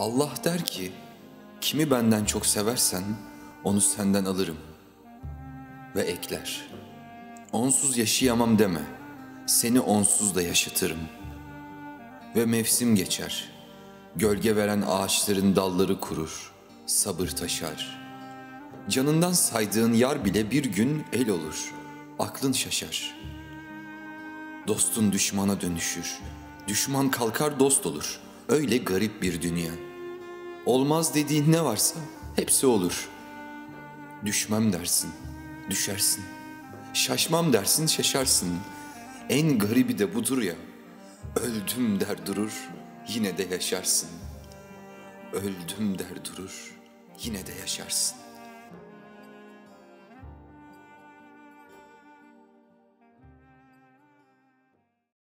Allah der ki, kimi benden çok seversen onu senden alırım. Ve ekler, onsuz yaşayamam deme, seni onsuz da yaşatırım. Ve mevsim geçer, gölge veren ağaçların dalları kurur, sabır taşar. Canından saydığın yar bile bir gün el olur, aklın şaşar. Dostun düşmana dönüşür, düşman kalkar dost olur. Öyle garip bir dünya. Olmaz dediğin ne varsa hepsi olur. Düşmem dersin, düşersin. Şaşmam dersin, şaşarsın. En garibi de budur ya. Öldüm der durur, yine de yaşarsın. Öldüm der durur, yine de yaşarsın.